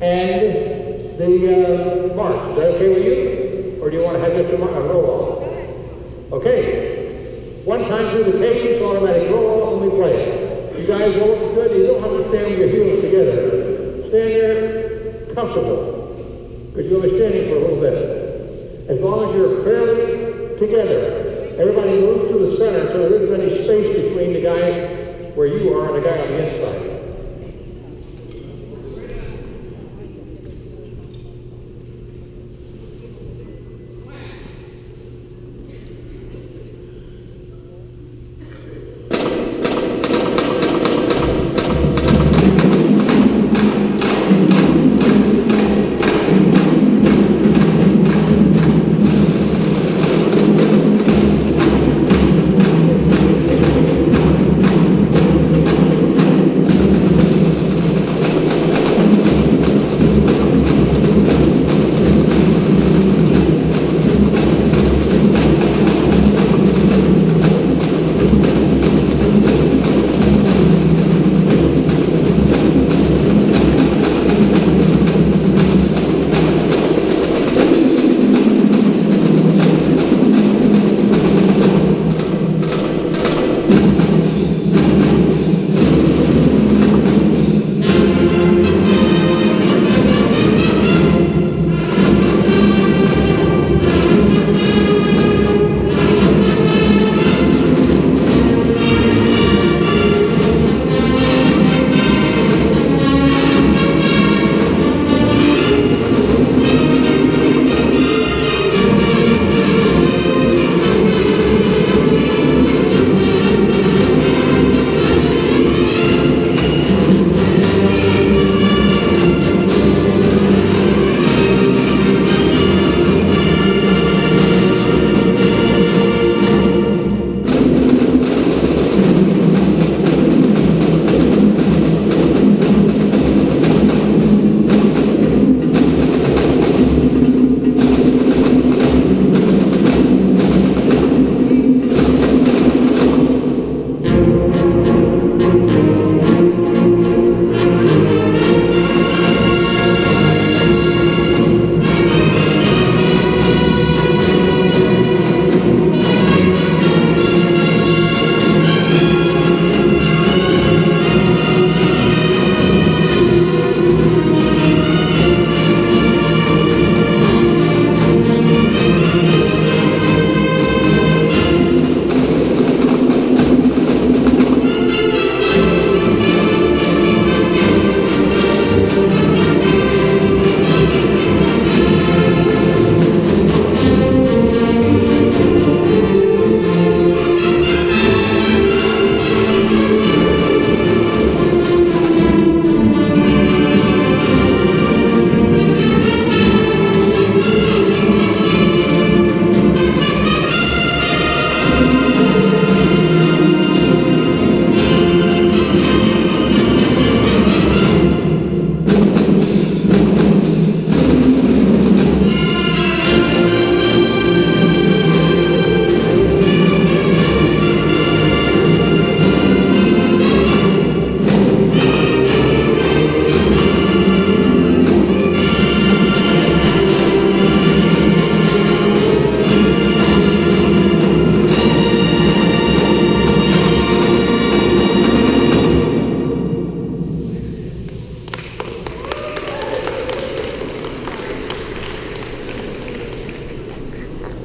and the uh, march. Is that okay with you? Or do you want to have just a, mark, a roll off? Okay. One time through the cadence, automatic roll off, and we play it. You guys all look good. You don't have to stand with your heels together. Stand there comfortable, because you'll be standing for a little bit. As long as you're fairly together, everybody moves to the center so there isn't any space between the guy where you are and the guy on the inside.